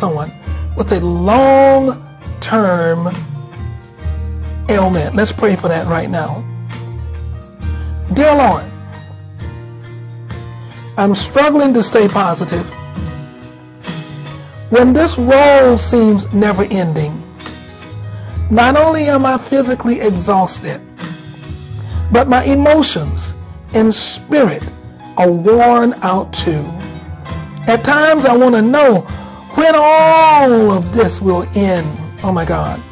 someone with a long term ailment. Let's pray for that right now. Dear Lord, I'm struggling to stay positive. When this road seems never ending, not only am I physically exhausted, but my emotions and spirit are worn out too. At times I want to know when all of this will end. Oh my God.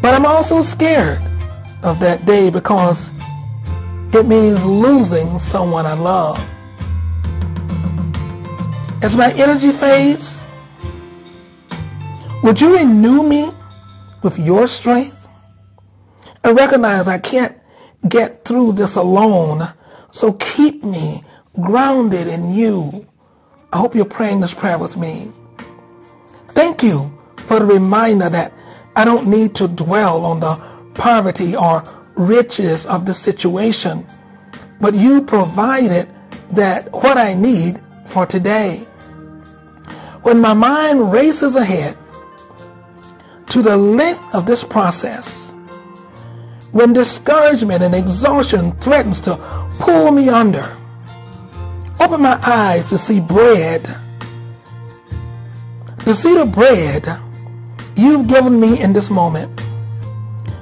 But I'm also scared of that day because it means losing someone I love. As my energy fades, would you renew me with your strength? I recognize I can't get through this alone, so keep me grounded in you. I hope you're praying this prayer with me. Thank you for the reminder that I don't need to dwell on the poverty or riches of the situation, but you provided that what I need for today. When my mind races ahead to the length of this process, when discouragement and exhaustion threatens to pull me under, open my eyes to see bread, to see the bread you've given me in this moment.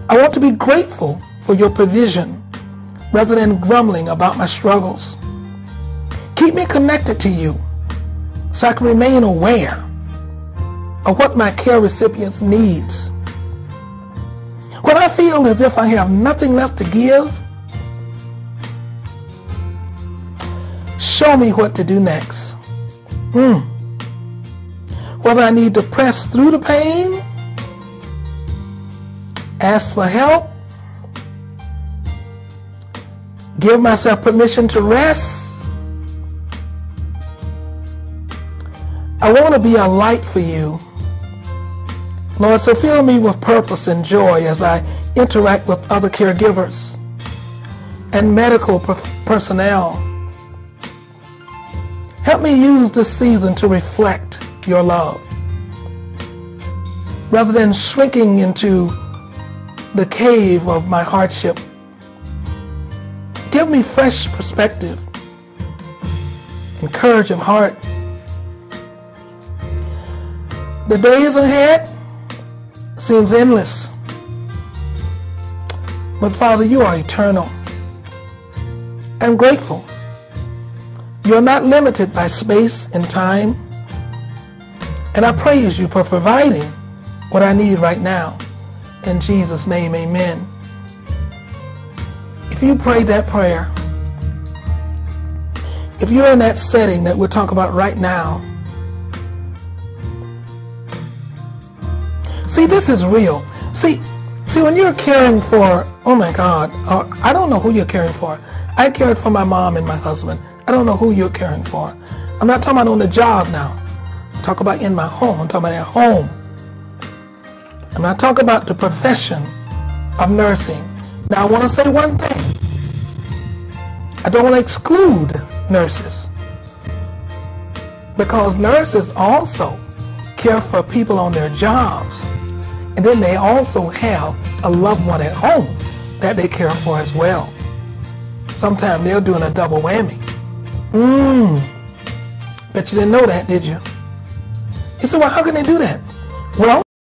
I want to be grateful for your provision rather than grumbling about my struggles. Keep me connected to you so I can remain aware of what my care recipients needs. When I feel as if I have nothing left to give, show me what to do next. Hmm. Whether I need to press through the pain, ask for help, give myself permission to rest. I want to be a light for you. Lord, so fill me with purpose and joy as I interact with other caregivers and medical personnel. Help me use this season to reflect your love. Rather than shrinking into the cave of my hardship, give me fresh perspective and courage of heart. The days ahead seems endless. But Father, you are eternal. I'm grateful. You're not limited by space and time. And I praise you for providing what I need right now. In Jesus' name, amen. If you prayed that prayer, if you're in that setting that we're talking about right now, see, this is real. See, see, when you're caring for, oh my God, uh, I don't know who you're caring for. I cared for my mom and my husband. I don't know who you're caring for. I'm not talking about on the job now talk about in my home. I'm talking about at home. I'm not talking about the profession of nursing. Now, I want to say one thing. I don't want to exclude nurses because nurses also care for people on their jobs. And then they also have a loved one at home that they care for as well. Sometimes they're doing a double whammy. Mmm. Bet you didn't know that, did you? You said, well, how can they do that? Well,